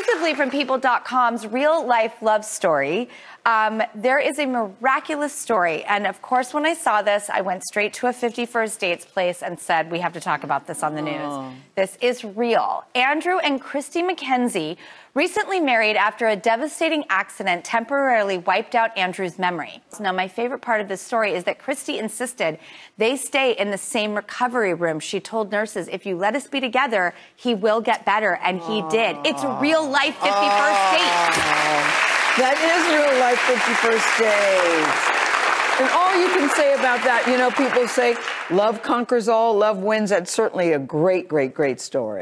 exclusively from People.com's real life love story. Um, there is a miraculous story. And of course, when I saw this, I went straight to a 50 First Dates place and said, We have to talk about this on the news. Oh. This is real. Andrew and Christy McKenzie recently married after a devastating accident temporarily wiped out Andrew's memory. Now, my favorite part of this story is that Christy insisted they stay in the same recovery room. She told nurses, If you let us be together, he will get better. And he did. It's a real life 51st date. Ah, that is real life 51st days. And all you can say about that, you know, people say love conquers all, love wins. That's certainly a great, great, great story.